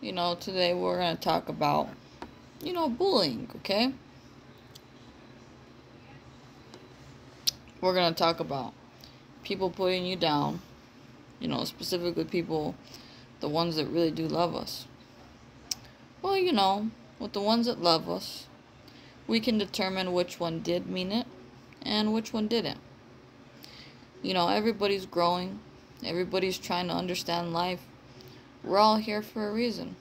you know, today we're going to talk about, you know, bullying, okay? We're going to talk about people putting you down, you know, specifically people, the ones that really do love us. Well, you know, with the ones that love us, we can determine which one did mean it and which one didn't. You know, everybody's growing, everybody's trying to understand life. We're all here for a reason.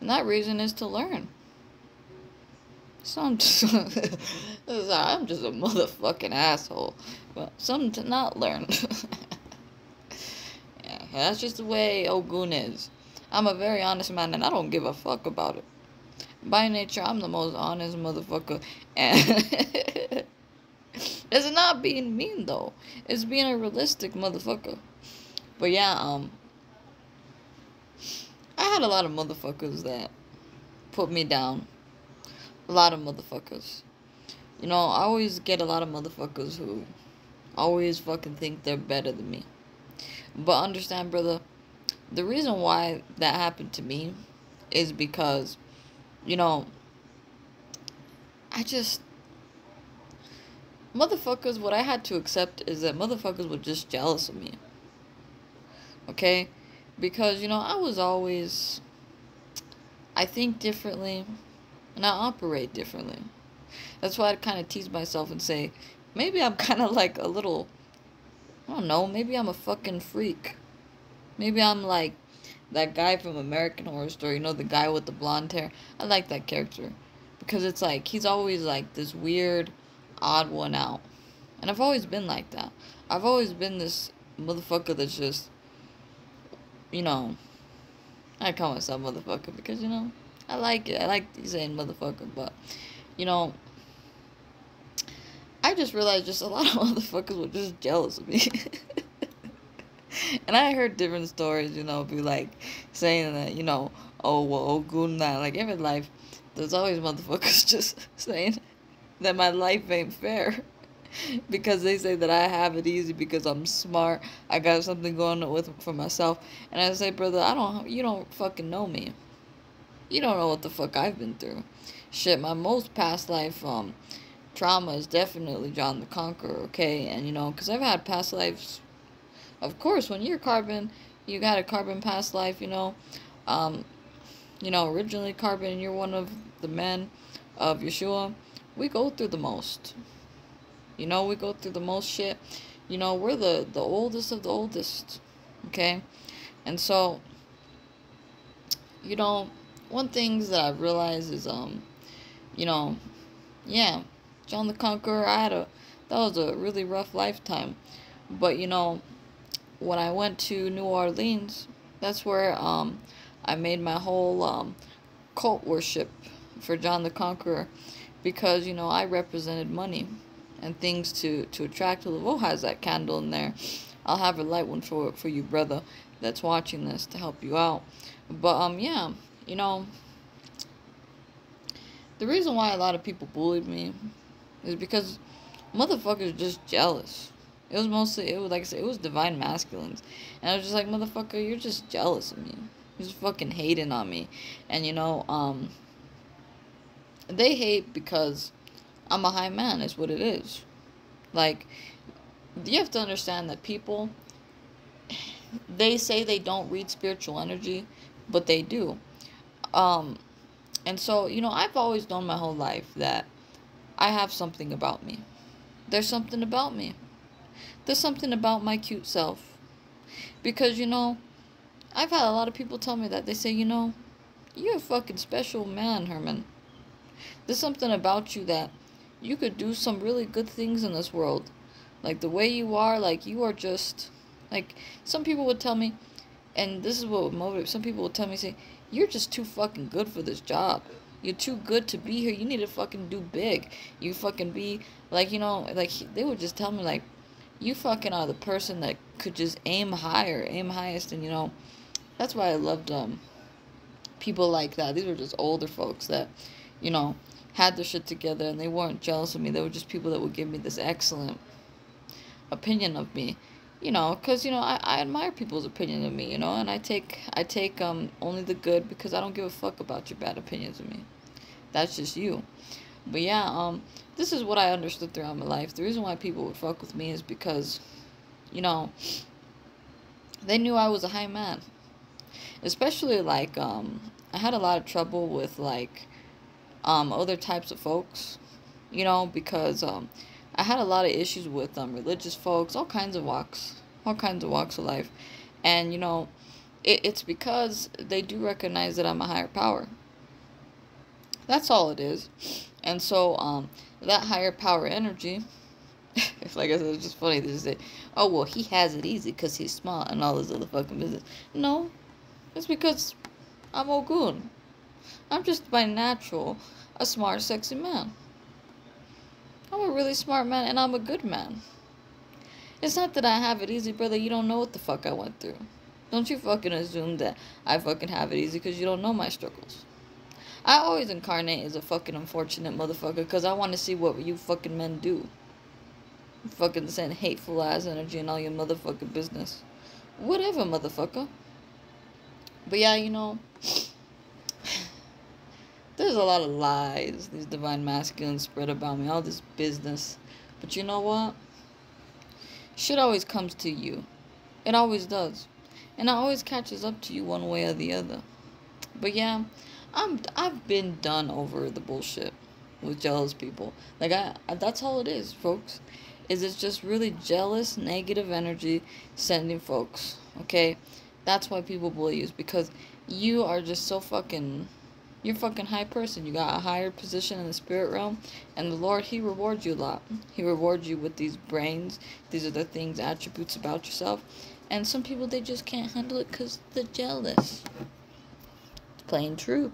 And that reason is to learn. So I'm just, I'm just a motherfucking asshole. But some to not learn. yeah, that's just the way Ogun is. I'm a very honest man and I don't give a fuck about it. By nature, I'm the most honest motherfucker. And it's not being mean though. It's being a realistic motherfucker. But yeah, um had a lot of motherfuckers that put me down. A lot of motherfuckers. You know, I always get a lot of motherfuckers who always fucking think they're better than me. But understand, brother, the reason why that happened to me is because, you know, I just. Motherfuckers, what I had to accept is that motherfuckers were just jealous of me. Okay? Because, you know, I was always. I think differently and I operate differently. That's why I kind of tease myself and say, maybe I'm kind of like a little. I don't know, maybe I'm a fucking freak. Maybe I'm like that guy from American Horror Story, you know, the guy with the blonde hair. I like that character because it's like he's always like this weird, odd one out. And I've always been like that. I've always been this motherfucker that's just, you know, I call myself motherfucker because, you know, I like it. I like saying motherfucker, but, you know, I just realized just a lot of motherfuckers were just jealous of me. and I heard different stories, you know, be like saying that, you know, oh, well, oh, good night. Like, every life, there's always motherfuckers just saying that my life ain't fair. because they say that I have it easy because I'm smart. I got something going with for myself. And I say, brother, I don't, you don't fucking know me. You don't know what the fuck I've been through. Shit, my most past life, um, trauma is definitely John the Conqueror, okay? And, you know, because I've had past lives of course, when you're carbon, you got a carbon past life, you know. Um, you know, originally carbon, you're one of the men of Yeshua. We go through the most. You know, we go through the most shit. You know, we're the, the oldest of the oldest. Okay? And so, you know, one things that I've realized is, um, you know, yeah, John the Conqueror, I had a, that was a really rough lifetime. But, you know, when I went to New Orleans, that's where um, I made my whole um, cult worship for John the Conqueror because, you know, I represented money and things to, to attract. Laveau has that candle in there. I'll have a light one for, for you, brother, that's watching this to help you out. But, um, yeah, you know, the reason why a lot of people bullied me is because motherfuckers just jealous. It was mostly it was like I said, it was divine masculines. And I was just like, motherfucker, you're just jealous of me. You're fucking hating on me. And you know, um they hate because I'm a high man, is what it is. Like you have to understand that people they say they don't read spiritual energy, but they do. Um and so, you know, I've always known my whole life that I have something about me. There's something about me. There's something about my cute self. Because, you know, I've had a lot of people tell me that. They say, you know, you're a fucking special man, Herman. There's something about you that you could do some really good things in this world. Like the way you are, like you are just like some people would tell me and this is what would motivate some people would tell me say, You're just too fucking good for this job. You're too good to be here. You need to fucking do big. You fucking be like, you know, like they would just tell me like you fucking are the person that could just aim higher, aim highest, and you know, that's why I loved um people like that. These were just older folks that, you know, had their shit together and they weren't jealous of me. They were just people that would give me this excellent opinion of me. you know, because you know I, I admire people's opinion of me, you know, and I take I take um only the good because I don't give a fuck about your bad opinions of me. That's just you. But yeah, um, this is what I understood throughout my life. The reason why people would fuck with me is because, you know, they knew I was a high man. Especially like um, I had a lot of trouble with like um other types of folks, you know, because um I had a lot of issues with um, religious folks, all kinds of walks, all kinds of walks of life. And, you know, it, it's because they do recognize that I'm a higher power. That's all it is. And so, um, that higher power energy, if like I said, it's just funny to say, oh, well, he has it easy because he's smart and all this other fucking business. No, it's because I'm Ogun. I'm just by natural a smart, sexy man. I'm a really smart man and I'm a good man. It's not that I have it easy, brother. You don't know what the fuck I went through. Don't you fucking assume that I fucking have it easy because you don't know my struggles. I always incarnate as a fucking unfortunate motherfucker because I want to see what you fucking men do. fucking send hateful ass energy and all your motherfucking business. Whatever, motherfucker. But yeah, you know there's a lot of lies these divine masculines spread about me, all this business. But you know what? Shit always comes to you. It always does. And it always catches up to you one way or the other. But yeah, I'm I've been done over the bullshit with jealous people. Like I, that's all it is, folks. Is it's just really jealous, negative energy sending folks. Okay? That's why people bully you, because you are just so fucking you're fucking high person. You got a higher position in the spirit realm. And the Lord, He rewards you a lot. He rewards you with these brains. These are the things, attributes about yourself. And some people, they just can't handle it because they're jealous. It's plain truth.